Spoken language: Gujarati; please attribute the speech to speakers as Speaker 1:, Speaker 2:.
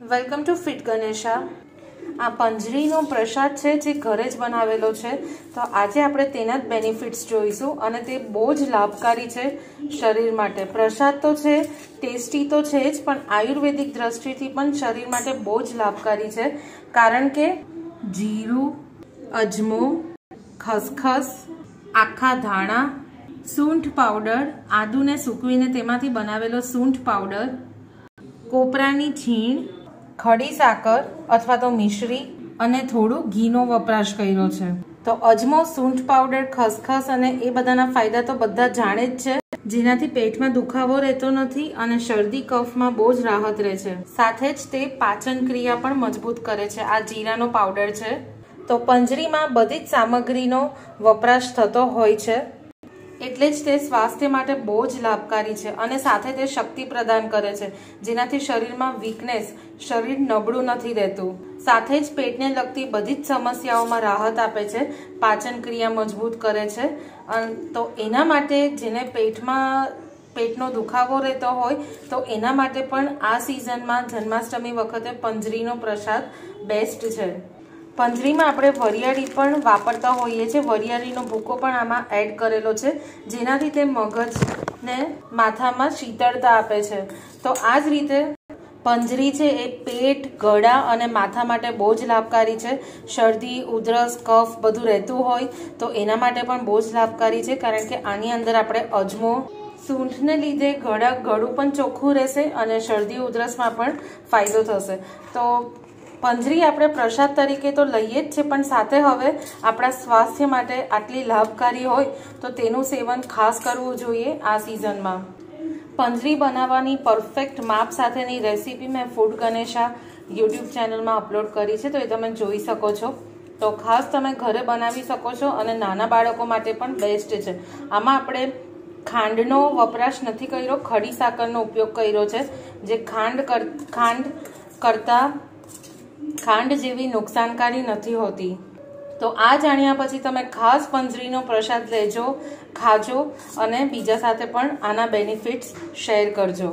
Speaker 1: વેલકમ ટુ ફિટ ગણેશા આ પંજરીનો પ્રસાદ છે જે ઘરે જ બનાવેલો છે. તો આજે આપણે તેના જ બેનિફિટ્સ જોઈશું અને તે બહુ જ લાભકારી છે શરીર માટે. પ્રસાદ તો છે, ટેસ્ટી તો છે જ, પણ આયુર્વેદિક દ્રષ્ટિથી પણ શરીર માટે બહુ જ લાભકારી છે. કારણ કે જીરું, અજમો, ખસખસ, આખા ધાણા, સૂંઠ પાવડર, આદુને સૂકવીને તેમાંથી બનાવેલો સૂંઠ પાવડર, કોપરાની છીણ ખડી સાકર અથવા તો મિશ્રી અને થોડું ઘીનો વપરાશ કર્યો છે. તો અજમો, સૂંઠ પાવડર ખસખસ અને એ બધાના ફાયદા તો બધા જાણે જ છે. જેનાથી પેટમાં દુખાવો રહેતો નથી અને શરદી, કફમાં બહુ જ રાહત રહે છે. સાથે જ તે પાચન ક્રિયા પણ મજબૂત કરે છે. આ જીરાનો પાવડર છે. તો પંજરીમાં બધી જ સામગ્રીનો વપરાશ થતો હોય છે. એટલે જ તે સ્વાસ્થ્ય માટે બહુ જ લાભકારી છે અને સાથે તે શક્તિ પ્રદાન કરે છે. જેનાથી શરીરમાં વીકનેસ શરીર નબળું નથી રહેતું. સાથે જ પેટને લગતી બધી જ સમસ્યાઓમાં રાહત આપે છે, પાચન ક્રિયા મજબૂત કરે છે. તો એના માટે જેને પેટમાં પેટનો દુખાવો રહેતો હોય, તો એના માટે પણ આ સિઝનમાં જન્માષ્ટમી વખતે પંજરીનો પ્રસાદ બેસ્ટ છે. પંજરીમાં આપણે વરિયાળી પણ વાપરતા હોઈએ છીએ. વરિયાળીનો ભૂકો પણ આમાં એડ કરેલો છે, જેનાથી તે મગજને માથામાં શીતળતા આપે છે. તો આ જ રીતે પંજરી છે એ પેટ, ગળા અને માથા માટે બહુ જ લાભકારી છે. શરદી, ઉધરસ, કફ બધું રહેતું હોય તો એના માટે પણ બહુ જ લાભકારી છે, કારણ કે આની અંદર આપણે અજમો, સૂંઠને લીધે ગળા ગળું પણ ચોખ્ખું રહેશે અને શરદી, ઉધરસમાં પણ ફાયદો થશે. તો પંજરી આપણે પ્રસાદ તરીકે તો લઈએ જ છે પણ સાથે હવે આપણા સ્વાસ્થ્ય માટે આટલી લાભકારી હોય તો તેનું સેવન ખાસ કરવું જોઈએ આ સિઝનમાં પંજરી બનાવવાની પરફેક્ટ માપ સાથેની રેસીપી મેં ફૂડ ગણેશા યુટ્યુબ ચેનલમાં અપલોડ કરી છે, તો એ તમે જોઈ શકો છો. તો ખાસ તમે ઘરે બનાવી શકો છો અને નાના બાળકો માટે પણ બેસ્ટ છે. આમાં આપણે ખાંડનો વપરાશ નથી કર્યો, ખડી સાકરનો ઉપયોગ કર્યો છે, જે ખાંડ ખાંડ કરતાં ખાંડ જેવી નુકસાનકારી નથી હોતી. તો આ જાણ્યા પછી તમે ખાસ પંજરીનો પ્રસાદ લેજો, ખાજો અને બીજા સાથે પણ આના બેનિફિટ્સ શેર કરજો.